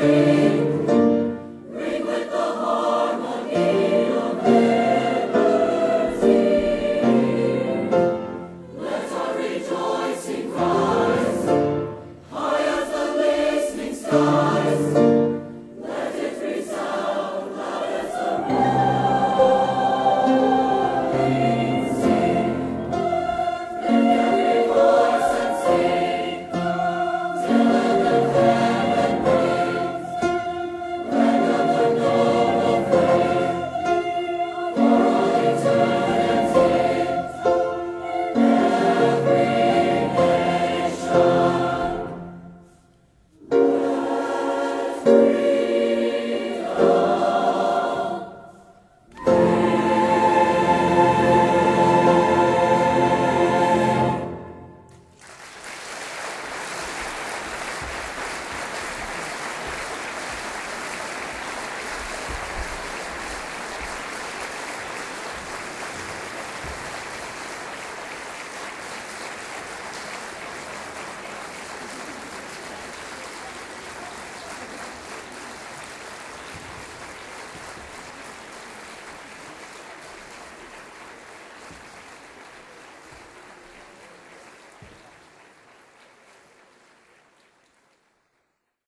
Deus.